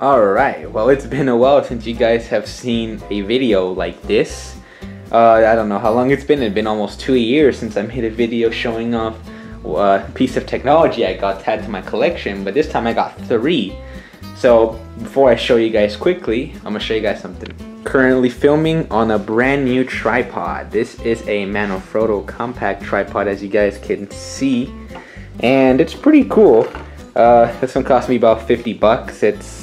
Alright, well it's been a while since you guys have seen a video like this. Uh, I don't know how long it's been, it's been almost two years since I made a video showing off a piece of technology I got to add to my collection, but this time I got three. So before I show you guys quickly, I'm gonna show you guys something. Currently filming on a brand new tripod. This is a Manfrotto compact tripod as you guys can see. And it's pretty cool. Uh, this one cost me about 50 bucks. It's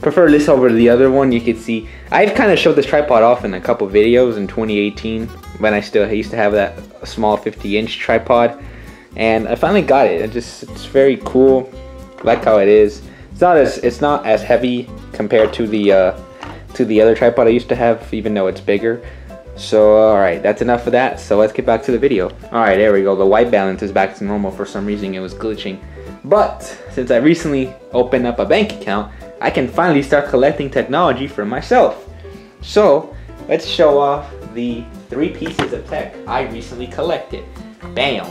prefer this over the other one. You can see I've kind of showed this tripod off in a couple videos in 2018 when I still used to have that small 50 inch tripod and I finally got it. It just it's very cool. I like how it is. It's not as it's not as heavy compared to the uh, to the other tripod I used to have, even though it's bigger. So alright, that's enough of that. So let's get back to the video. Alright, there we go. The white balance is back to normal. For some reason it was glitching. But since I recently opened up a bank account, I can finally start collecting technology for myself. So let's show off the three pieces of tech I recently collected. Bam!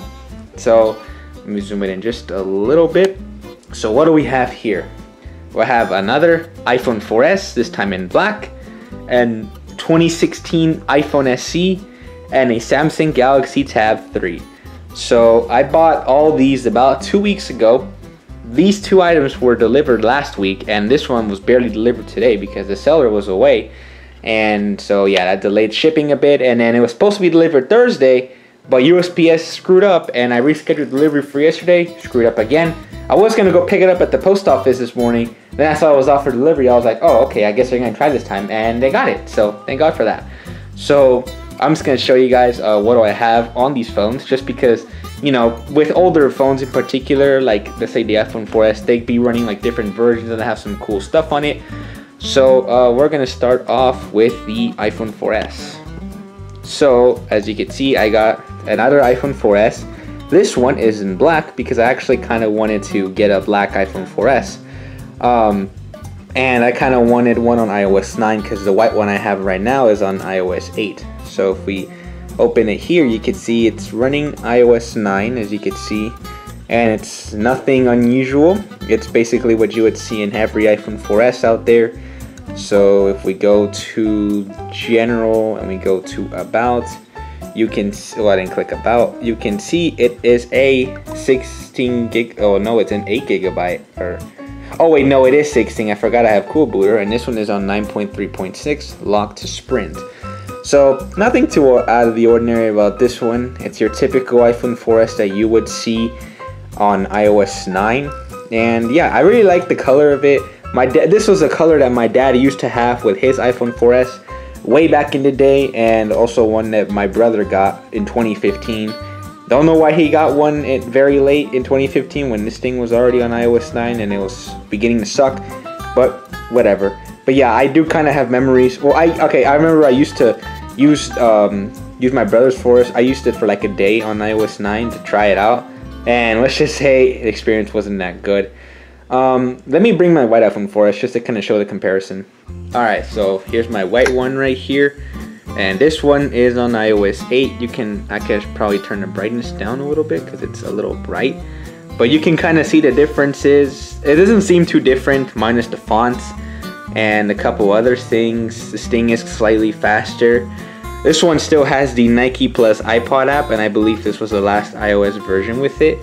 So let me zoom it in just a little bit. So what do we have here? We have another iPhone 4S, this time in black, and 2016 iPhone SE, and a Samsung Galaxy Tab 3. So I bought all these about two weeks ago. These two items were delivered last week, and this one was barely delivered today because the seller was away. And so yeah, that delayed shipping a bit, and then it was supposed to be delivered Thursday, but USPS screwed up and I rescheduled delivery for yesterday, screwed up again. I was gonna go pick it up at the post office this morning. Then I saw it was off for delivery. I was like, oh, okay, I guess they're gonna try this time. And they got it, so thank God for that. So I'm just gonna show you guys uh, what do I have on these phones, just because, you know, with older phones in particular, like let's say the iPhone 4S, they'd be running like different versions and have some cool stuff on it. So uh, we're gonna start off with the iPhone 4S. So as you can see, I got another iPhone 4S. This one is in black because I actually kind of wanted to get a black iPhone 4S. Um, and I kind of wanted one on iOS 9 because the white one I have right now is on iOS 8. So if we open it here, you can see it's running iOS 9 as you can see. And it's nothing unusual. It's basically what you would see in every iPhone 4S out there. So if we go to general and we go to about, you can well, I didn't click about you can see it is a 16 gig oh no it's an 8 gigabyte or oh wait no it is 16 I forgot I have cool booter and this one is on 9.3.6 locked to sprint so nothing too out of the ordinary about this one it's your typical iPhone 4s that you would see on iOS 9 and yeah I really like the color of it my this was a color that my dad used to have with his iPhone 4s way back in the day, and also one that my brother got in 2015. Don't know why he got one at very late in 2015 when this thing was already on iOS 9 and it was beginning to suck, but whatever. But yeah, I do kind of have memories. Well, I okay, I remember I used to use um, use my brother's 4S. I used it for like a day on iOS 9 to try it out, and let's just say the experience wasn't that good. Um, let me bring my white iPhone 4S just to kind of show the comparison. Alright, so here's my white one right here. And this one is on iOS 8. You can, I can probably turn the brightness down a little bit because it's a little bright. But you can kind of see the differences. It doesn't seem too different minus the fonts and a couple other things. The thing is slightly faster. This one still has the Nike Plus iPod app and I believe this was the last iOS version with it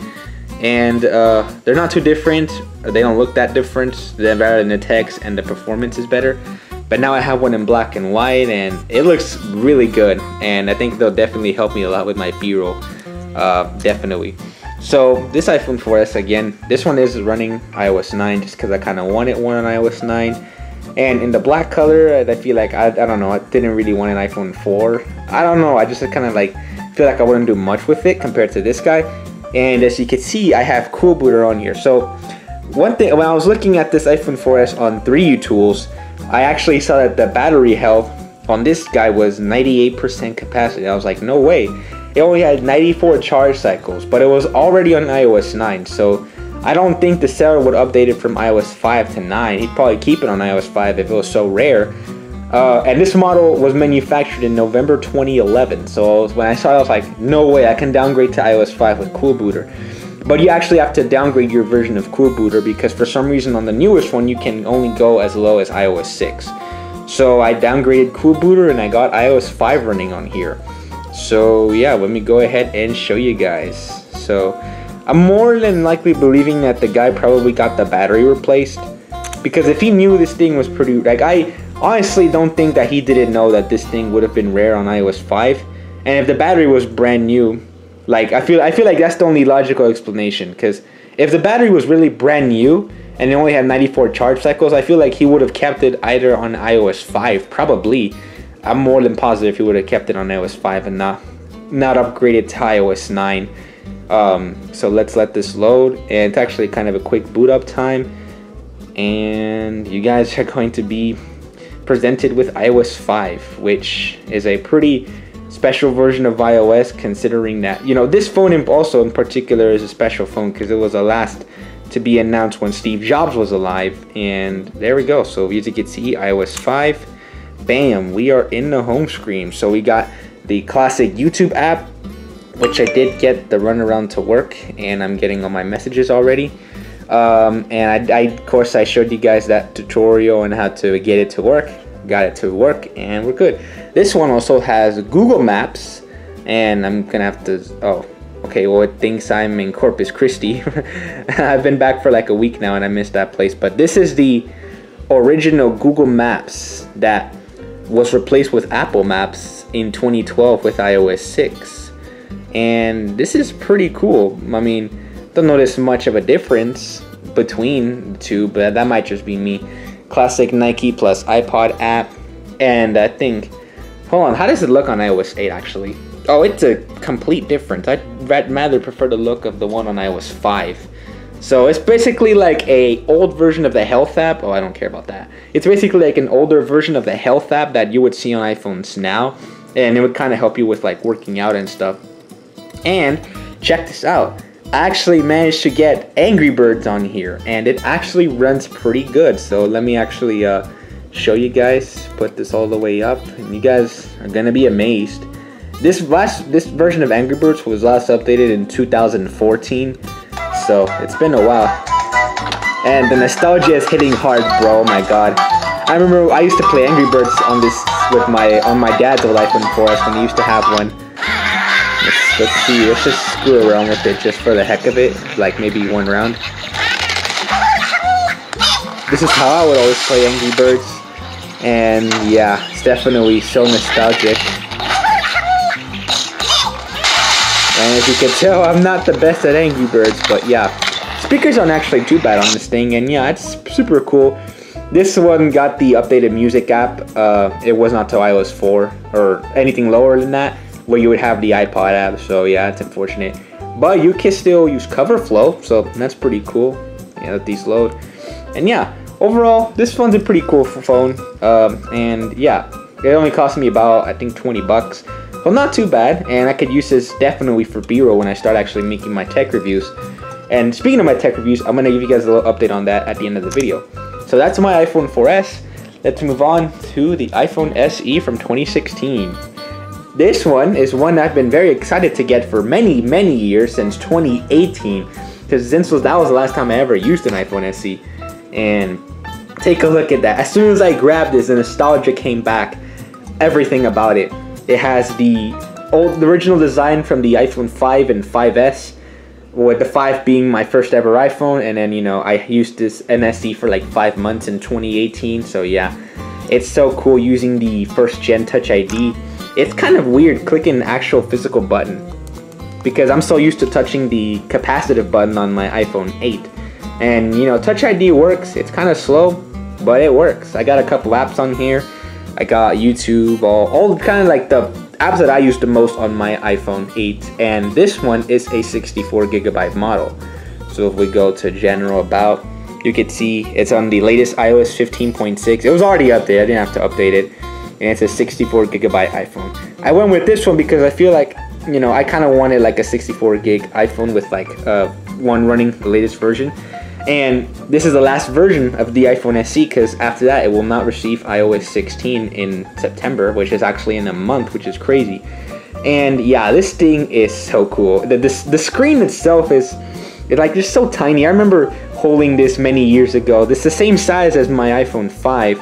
and uh, they're not too different. They don't look that different. They're better in the text and the performance is better. But now I have one in black and white and it looks really good. And I think they'll definitely help me a lot with my B-roll. Uh, definitely. So this iPhone 4S again, this one is running iOS 9 just because I kind of wanted one on iOS 9. And in the black color, I feel like, I, I don't know, I didn't really want an iPhone 4. I don't know, I just kind of like feel like I wouldn't do much with it compared to this guy. And as you can see, I have Cool Booter on here. So one thing, when I was looking at this iPhone 4S on 3uTools, I actually saw that the battery health on this guy was 98% capacity. I was like, no way. It only had 94 charge cycles, but it was already on iOS 9. So I don't think the seller would update it from iOS 5 to 9. He'd probably keep it on iOS 5 if it was so rare. Uh, and this model was manufactured in November 2011. So when I saw it, I was like, no way, I can downgrade to iOS 5 with Cool Booter. but you actually have to downgrade your version of Cool Booter because for some reason on the newest one you can only go as low as iOS 6. So I downgraded Cool Booter and I got iOS 5 running on here. So yeah, let me go ahead and show you guys. So I'm more than likely believing that the guy probably got the battery replaced because if he knew this thing was pretty like I honestly don't think that he didn't know that this thing would have been rare on iOS 5 and if the battery was brand new like I feel I feel like that's the only logical explanation because if the battery was really brand new and it only had 94 charge cycles I feel like he would have kept it either on iOS 5 probably. I'm more than positive he would have kept it on iOS 5 and not not upgraded to iOS 9 um, so let's let this load. And it's actually kind of a quick boot up time. And you guys are going to be presented with iOS 5 which is a pretty special version of iOS considering that you know this phone also in particular is a special phone because it was the last to be announced when Steve Jobs was alive. And there we go. So as you can see iOS 5 bam we are in the home screen. So we got the classic YouTube app which I did get the runaround to work and I'm getting all my messages already. Um, and I, I, of course I showed you guys that tutorial on how to get it to work got it to work and we're good. This one also has Google Maps and I'm gonna have to oh okay well it thinks I'm in Corpus Christi. I've been back for like a week now and I missed that place but this is the original Google Maps that was replaced with Apple Maps in 2012 with iOS 6 and this is pretty cool. I mean, don't notice much of a difference between the two, but that might just be me. Classic Nike plus iPod app, and I think, hold on, how does it look on iOS 8 actually? Oh, it's a complete difference. I'd rather prefer the look of the one on iOS 5. So it's basically like a old version of the Health app. Oh, I don't care about that. It's basically like an older version of the Health app that you would see on iPhones now, and it would kind of help you with like working out and stuff. And check this out. I actually managed to get Angry Birds on here and it actually runs pretty good. So let me actually uh, show you guys, put this all the way up and you guys are gonna be amazed. This last this version of Angry Birds was last updated in 2014. So it's been a while. And the nostalgia is hitting hard, bro. Oh my god. I remember I used to play Angry Birds on this with my on my dad's old iPhone 4S when he used to have one. Let's, see, let's just screw around with it just for the heck of it, like maybe one round. This is how I would always play Angry Birds, and yeah, it's definitely so nostalgic. And as you can tell, I'm not the best at Angry Birds, but yeah. Speakers aren't actually too bad on this thing, and yeah, it's super cool. This one got the updated music app. Uh, it was not till iOS 4 or anything lower than that where you would have the iPod app. So yeah, it's unfortunate. But you can still use CoverFlow, so that's pretty cool. Yeah, let these load. And yeah, overall, this phone's a pretty cool phone. Um, and yeah, it only cost me about, I think, 20 bucks. Well, not too bad, and I could use this definitely for B-roll when I start actually making my tech reviews. And speaking of my tech reviews, I'm going to give you guys a little update on that at the end of the video. So that's my iPhone 4S. Let's move on to the iPhone SE from 2016. This one is one I've been very excited to get for many, many years since 2018. Because since was, that was the last time I ever used an iPhone SE. And take a look at that. As soon as I grabbed this, the nostalgia came back. Everything about it. It has the old, the original design from the iPhone 5 and 5S. With the 5 being my first ever iPhone, and then you know I used this NSE for like five months in 2018. So yeah, it's so cool using the first gen Touch ID it's kind of weird clicking an actual physical button because I'm so used to touching the capacitive button on my iPhone 8. And you know, Touch ID works. It's kind of slow, but it works. I got a couple apps on here. I got YouTube, all, all kind of like the apps that I use the most on my iPhone 8. And this one is a 64 gigabyte model. So if we go to general about, you can see it's on the latest iOS 15.6. It was already up there. I didn't have to update it and it's a 64 gigabyte iPhone. I went with this one because I feel like you know I kind of wanted like a 64 gig iPhone with like uh, one running the latest version. And this is the last version of the iPhone SE because after that it will not receive iOS 16 in September, which is actually in a month, which is crazy. And yeah, this thing is so cool. The, the, the screen itself is It like just so tiny. I remember holding this many years ago. This is the same size as my iPhone 5,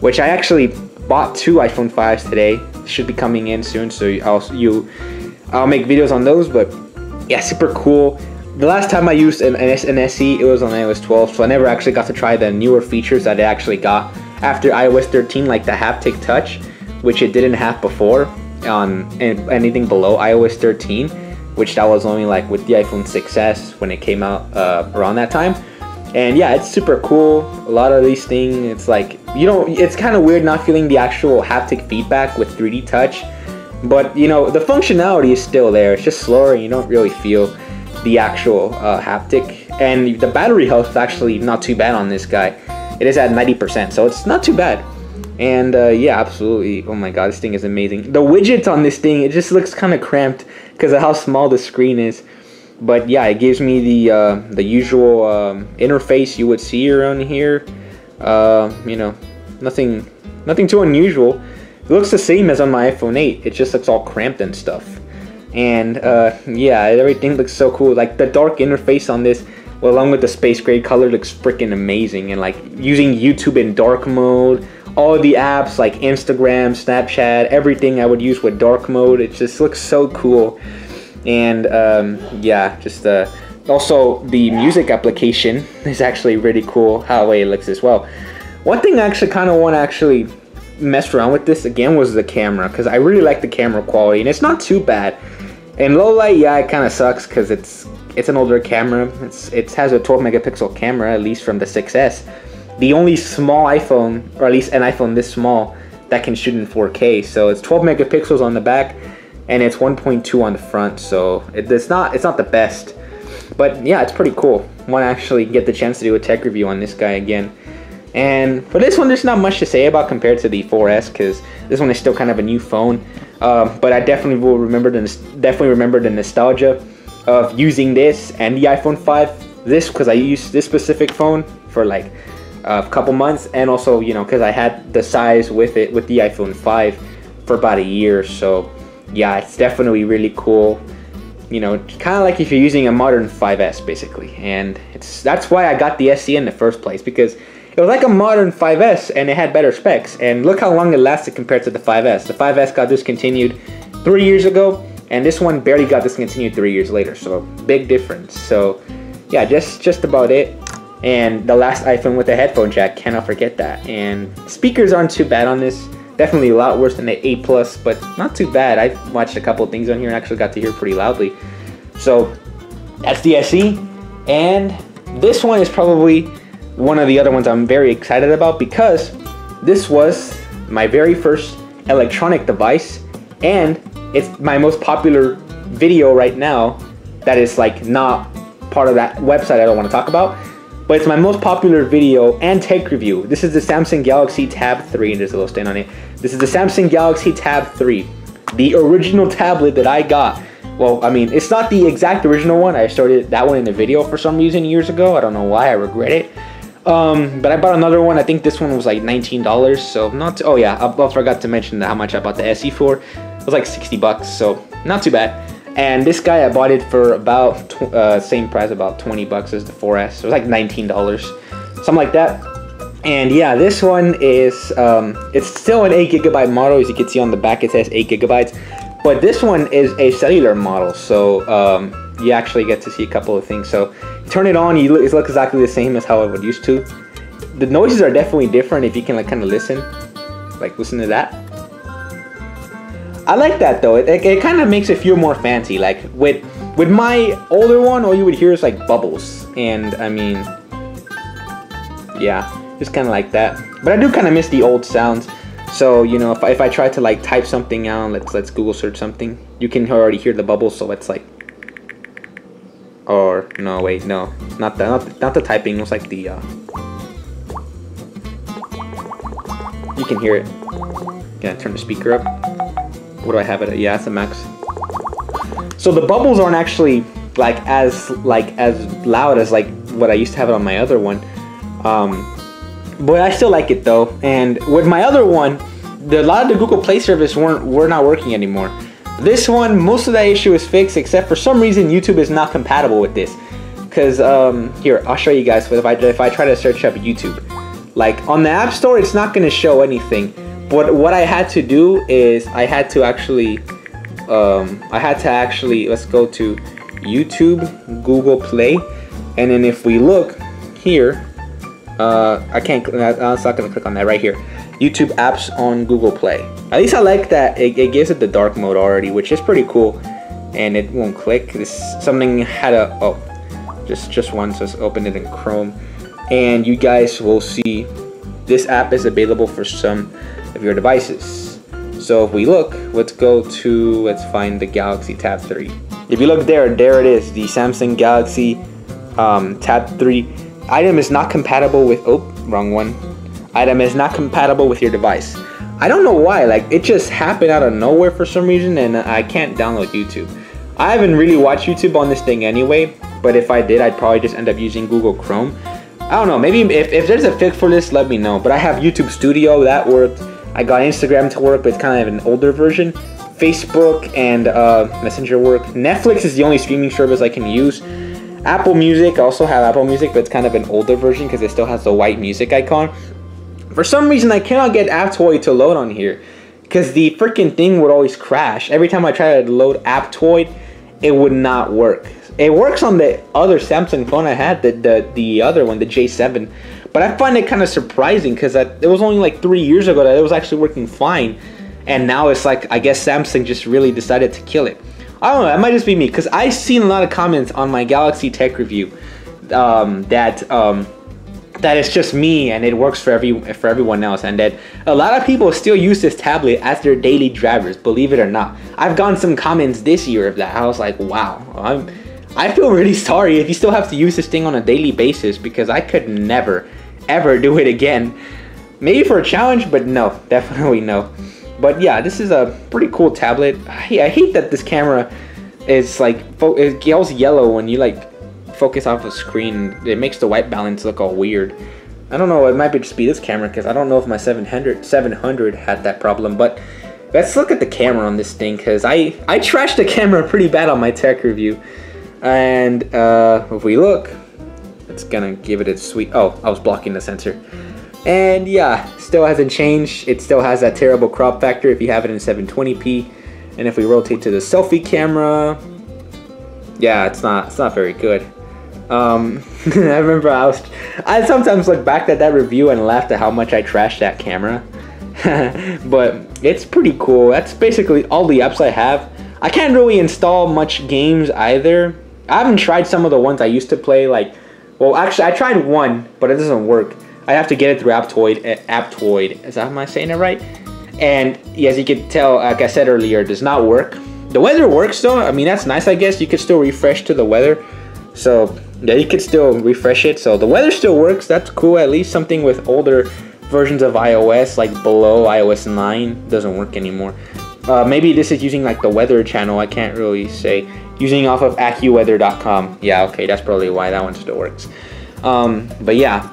which I actually bought two iPhone 5s today. Should be coming in soon, so I'll you I'll make videos on those. But yeah, super cool. The last time I used an, an SE, it was on iOS 12, so I never actually got to try the newer features that it actually got after iOS 13, like the haptic touch, which it didn't have before on anything below iOS 13, which that was only like with the iPhone 6s when it came out uh, around that time. And yeah, it's super cool. A lot of these things, it's like you know, it's kind of weird not feeling the actual haptic feedback with 3D touch, but you know, the functionality is still there. It's just slower, and you don't really feel the actual uh, haptic. And the battery health is actually not too bad on this guy. It is at 90%, so it's not too bad. And uh, yeah, absolutely. Oh my god, this thing is amazing. The widgets on this thing, it just looks kind of cramped because of how small the screen is. But yeah, it gives me the uh, the usual um, interface you would see around here. Uh, you know, nothing nothing too unusual. It looks the same as on my iPhone 8. It just looks all cramped and stuff. And uh, yeah, everything looks so cool. Like the dark interface on this, well, along with the space gray color, looks freaking amazing. And like using YouTube in dark mode, all the apps like Instagram, Snapchat, everything I would use with dark mode. It just looks so cool. And um, yeah, just uh, also the music application is actually really cool how it looks as well. One thing I actually kind of want to actually mess around with this again was the camera because I really like the camera quality and it's not too bad. In low light, yeah, it kind of sucks because it's it's an older camera. It's it has a 12 megapixel camera at least from the 6s. The only small iPhone, or at least an iPhone this small, that can shoot in 4K. So it's 12 megapixels on the back, and it's 1.2 on the front. So it, it's not it's not the best, but yeah, it's pretty cool. Want to actually get the chance to do a tech review on this guy again. And for this one, there's not much to say about compared to the 4S because this one is still kind of a new phone. Uh, but I definitely will remember the definitely remember the nostalgia of using this and the iPhone 5. This because I used this specific phone for like a couple months, and also you know because I had the size with it with the iPhone 5 for about a year. So yeah, it's definitely really cool. You know, kind of like if you're using a modern 5S basically, and it's that's why I got the SE in the first place because it was like a modern 5S and it had better specs. And look how long it lasted compared to the 5S. The 5S got discontinued three years ago, and this one barely got discontinued three years later. So big difference. So yeah, just just about it. And the last iPhone with a headphone jack, cannot forget that. And speakers aren't too bad on this. Definitely a lot worse than the 8 Plus, but not too bad. I watched a couple things on here and actually got to hear pretty loudly. So that's the SE. And this one is probably one of the other ones I'm very excited about because this was my very first electronic device and it's my most popular video right now that is like not part of that website I don't want to talk about but it's my most popular video and tech review. This is the Samsung Galaxy Tab 3 and there's a little stain on it. This is the Samsung Galaxy Tab 3, the original tablet that I got. Well, I mean, it's not the exact original one. I started that one in a video for some reason years ago. I don't know why. I regret it. Um, but I bought another one. I think this one was like $19. So not, oh yeah, I, I forgot to mention how much I bought the SE for. It was like 60 bucks, so not too bad. And this guy, I bought it for about uh, same price, about 20 bucks as the 4S. It was like $19, something like that. And yeah, this one is, um, it's still an 8 gigabyte model. As you can see on the back, it says 8 gigabytes. But this one is a cellular model, so um, you actually get to see a couple of things. So turn it on, you look, it looks exactly the same as how I would used to. The noises are definitely different if you can like kind of listen, like listen to that. I like that though. It, it, it kind of makes it feel more fancy. Like with with my older one, all you would hear is like bubbles, and I mean, yeah, just kind of like that. But I do kind of miss the old sounds. So you know, if I, if I try to like type something out, let's let's Google search something, you can already hear the bubbles. So it's like or no, wait, no, not the not, not the typing. It was like the. Uh, you can hear it. Yeah, turn the speaker up. What do I have it at? Yeah, it's a max. So the bubbles aren't actually like as like as loud as like what I used to have it on my other one. Um, but I still like it though. And with my other one, the, a lot of the Google Play service weren't were not working anymore. This one, most of that issue is fixed except for some reason YouTube is not compatible with this. Cause um, here I'll show you guys. If I if I try to search up YouTube, like on the App Store, it's not gonna show anything. But what I had to do is I had to actually, um, I had to actually let's go to YouTube, Google Play, and then if we look here, uh, I can't. I was not gonna click on that right here. YouTube apps on Google Play. At least I like that it, it gives it the dark mode already, which is pretty cool. And it won't click. This something had a oh, just just once. Let's open it in Chrome, and you guys will see this app is available for some of your devices. So if we look, let's go to let's find the Galaxy Tab 3. If you look there, there it is, the Samsung Galaxy um, Tab 3 item is not compatible with oh wrong one. Item is not compatible with your device. I don't know why like it just happened out of nowhere for some reason and i can't download youtube. I haven't really watched youtube on this thing anyway but if i did i'd probably just end up using google chrome. I don't know maybe if, if there's a fix for this let me know. But i have youtube studio that worked. I got instagram to work but it's kind of an older version. Facebook and uh, messenger work. Netflix is the only streaming service i can use Apple Music, I also have Apple Music, but it's kind of an older version because it still has the white music icon. For some reason, I cannot get Aptoide to load on here because the freaking thing would always crash. Every time I try to load Aptoide, it would not work. It works on the other Samsung phone I had, the the, the other one, the J7. But I find it kind of surprising because it was only like three years ago that it was actually working fine. And now it's like, I guess Samsung just really decided to kill it. I don't know. That might just be me because I've seen a lot of comments on my Galaxy Tech review um, that um, that it's just me and it works for every for everyone else, and that a lot of people still use this tablet as their daily drivers. Believe it or not, I've gotten some comments this year of that. I was like, wow, I'm. I feel really sorry if you still have to use this thing on a daily basis because I could never, ever do it again. Maybe for a challenge, but no, definitely no. But yeah, this is a pretty cool tablet. I, I hate that this camera is like it goes yellow when you like focus off a screen. It makes the white balance look all weird. I don't know. It might be just be this camera because I don't know if my 700 700 had that problem. But let's look at the camera on this thing because I I trashed the camera pretty bad on my tech review. And uh, if we look, it's gonna give it a sweet. Oh, I was blocking the sensor. And yeah, still hasn't changed. It still has that terrible crop factor if you have it in 720p. And if we rotate to the selfie camera, yeah, it's not it's not very good. Um, I remember I was I sometimes look back at that review and laugh at how much I trashed that camera. but it's pretty cool. That's basically all the apps I have. I can't really install much games either. I haven't tried some of the ones I used to play like well actually I tried one, but it doesn't work. I have to get it through Aptoid. Aptoid, Aptoide. Is that am I saying it right? And as you can tell, like I said earlier, it does not work. The weather works though. I mean, that's nice. I guess you could still refresh to the weather. So yeah, you could still refresh it. So the weather still works. That's cool. At least something with older versions of iOS, like below iOS 9, doesn't work anymore. Uh, maybe this is using like the weather channel. I can't really say. Using off of AccuWeather.com. Yeah, okay, that's probably why that one still works. Um, but yeah,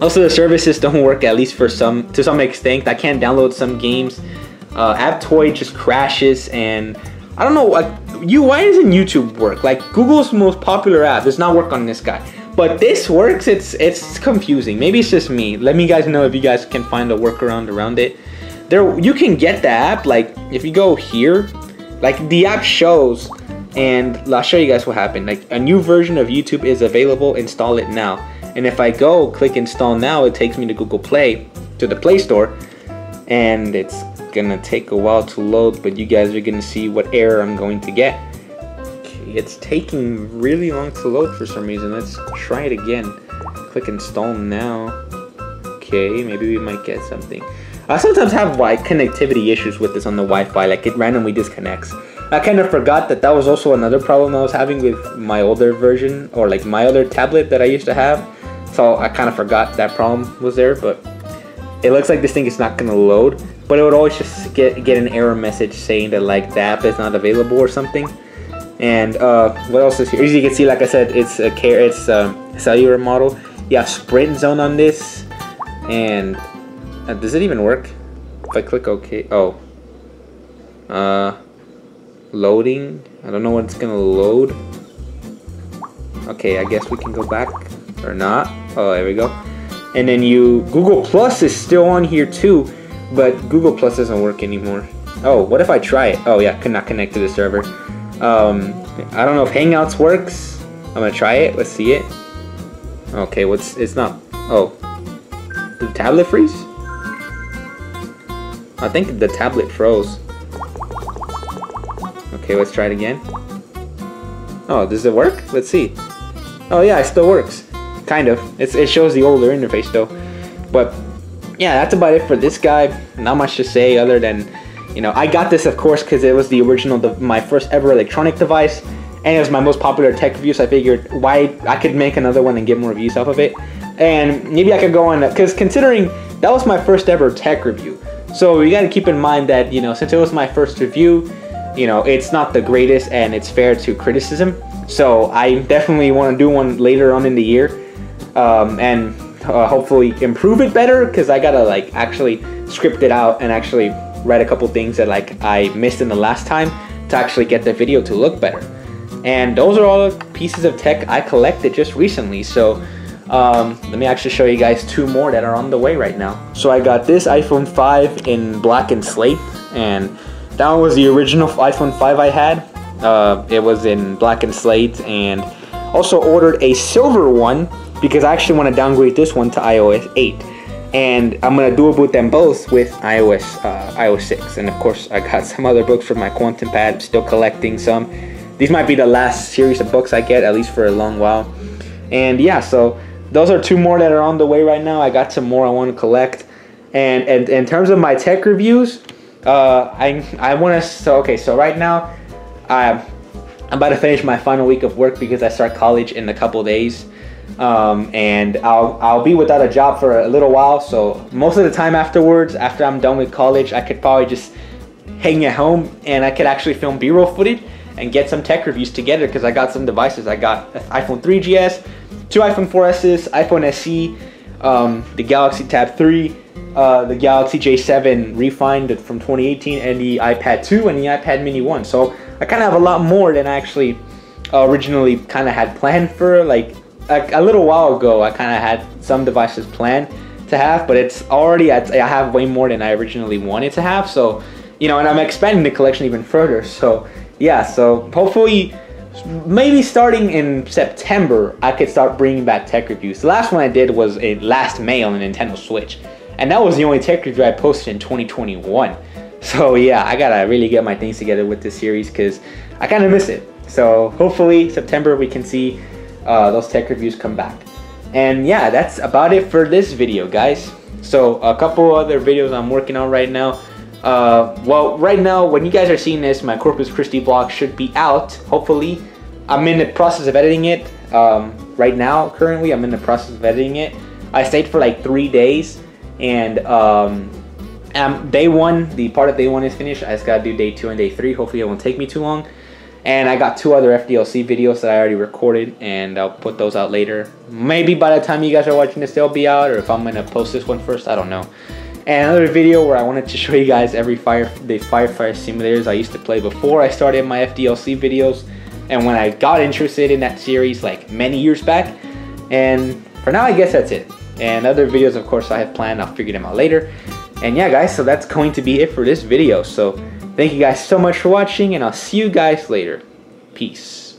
also, the services don't work at least for some to some extent. I can't download some games. Uh, Aptoide just crashes, and I don't know. You, why doesn't YouTube work? Like Google's most popular app does not work on this guy, but this works. It's it's confusing. Maybe it's just me. Let me guys know if you guys can find a workaround around it. There, you can get the app. Like if you go here, like the app shows and I'll show you guys what happened. Like a new version of YouTube is available, install it now. And if I go click install now, it takes me to Google Play, to the Play Store, and it's gonna take a while to load, but you guys are gonna see what error I'm going to get. Okay, it's taking really long to load for some reason. Let's try it again. Click install now. Okay, maybe we might get something. I sometimes have like connectivity issues with this on the Wi-Fi, like it randomly disconnects. I kind of forgot that that was also another problem I was having with my older version or like my other tablet that I used to have. So I kind of forgot that problem was there, but it looks like this thing is not gonna load. But it would always just get get an error message saying that like the app is not available or something. And uh, what else is here? As you can see, like I said, it's a care, it's a cellular model. Have Sprint Zone on this, and uh, does it even work? If I click OK, oh, uh, loading. I don't know when it's gonna load. Okay, I guess we can go back or not. Oh, there we go. And then you, Google Plus is still on here too, but Google Plus doesn't work anymore. Oh, what if I try it? Oh yeah, could not connect to the server. Um, I don't know if Hangouts works. I'm gonna try it. Let's see it. Okay, what's it's not. Oh, the tablet freeze? I think the tablet froze. Okay, let's try it again. Oh, does it work? Let's see. Oh yeah, it still works. Kind of. It's, it shows the older interface though. But yeah, that's about it for this guy. Not much to say other than, you know, I got this of course because it was the original, my first ever electronic device. And it was my most popular tech review, so I figured why I could make another one and get more reviews off of it. And maybe I could go on, because considering that was my first ever tech review. So you got to keep in mind that, you know, since it was my first review, you know, it's not the greatest and it's fair to criticism. So I definitely want to do one later on in the year um, and uh, hopefully improve it better because I gotta like actually script it out and actually write a couple things that like I missed in the last time to actually get the video to look better. And those are all pieces of tech I collected just recently. So um, let me actually show you guys two more that are on the way right now. So I got this iPhone 5 in black and slate and that was the original iPhone 5 I had. Uh, it was in black and slate and also ordered a silver one because I actually want to downgrade this one to iOS 8 and I'm gonna dual boot them both with iOS uh, iOS 6 and of course I got some other books for my quantum pad. Still collecting some. These might be the last series of books I get at least for a long while. And yeah so those are two more that are on the way right now. I got some more I want to collect. And, and in terms of my tech reviews uh, I, I want to so okay so right now I'm, I'm about to finish my final week of work because I start college in a couple days um, and I'll, I'll be without a job for a little while so most of the time afterwards after I'm done with college I could probably just hang at home and I could actually film b-roll footage and get some tech reviews together because I got some devices. I got iPhone 3GS two iPhone 4Ss iPhone SE um, the Galaxy Tab 3 uh, the Galaxy J7 refined from 2018 and the iPad 2 and the iPad mini 1 so I kind of have a lot more than I actually originally kind of had planned for like a, a little while ago, I kind of had some devices planned to have, but it's already, I have way more than I originally wanted to have. So, you know, and I'm expanding the collection even further. So, yeah, so hopefully, maybe starting in September, I could start bringing back tech reviews. The last one I did was a last May on the Nintendo Switch. And that was the only tech review I posted in 2021. So yeah, I gotta really get my things together with this series because I kind of miss it. So hopefully September we can see uh, those tech reviews come back. And yeah, that's about it for this video, guys. So a couple other videos I'm working on right now. Uh, well, right now, when you guys are seeing this, my Corpus Christi vlog should be out, hopefully. I'm in the process of editing it um, right now, currently. I'm in the process of editing it. I stayed for like three days, and um, um, day one, the part of day one is finished. I just gotta do day two and day three. Hopefully it won't take me too long. And I got two other FDLC videos that I already recorded and I'll put those out later. Maybe by the time you guys are watching this, they'll be out or if I'm gonna post this one first, I don't know. And another video where I wanted to show you guys every fire the firefighter simulators I used to play before I started my FDLC videos and when I got interested in that series like many years back. And for now, I guess that's it. And other videos, of course, I have planned. I'll figure them out later. And yeah, guys, so that's going to be it for this video. So Thank you guys so much for watching, and I'll see you guys later. Peace.